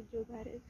lucu banget